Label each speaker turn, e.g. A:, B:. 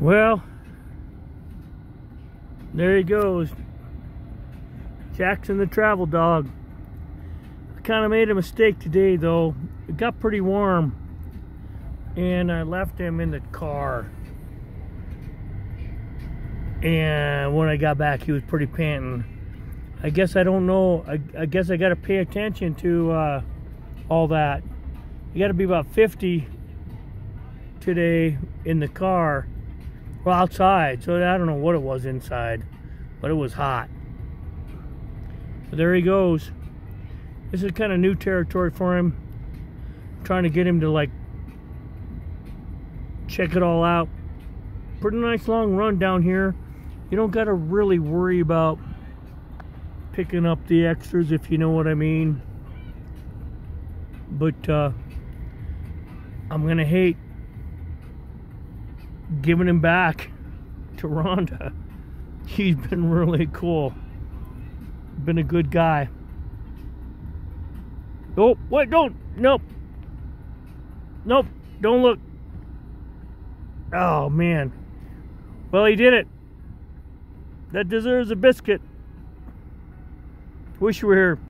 A: Well, there he goes. Jackson the travel dog. I kind of made a mistake today though. It got pretty warm and I left him in the car. And when I got back, he was pretty panting. I guess I don't know. I, I guess I got to pay attention to uh, all that. You got to be about 50 today in the car well, outside. So I don't know what it was inside, but it was hot. There he goes. This is kind of new territory for him. I'm trying to get him to like check it all out. Pretty nice long run down here. You don't got to really worry about picking up the extras if you know what I mean. But uh, I'm gonna hate giving him back to Rhonda. He's been really cool. Been a good guy. Oh, wait, don't. Nope. Nope. Don't look. Oh, man. Well, he did it. That deserves a biscuit. Wish you were here.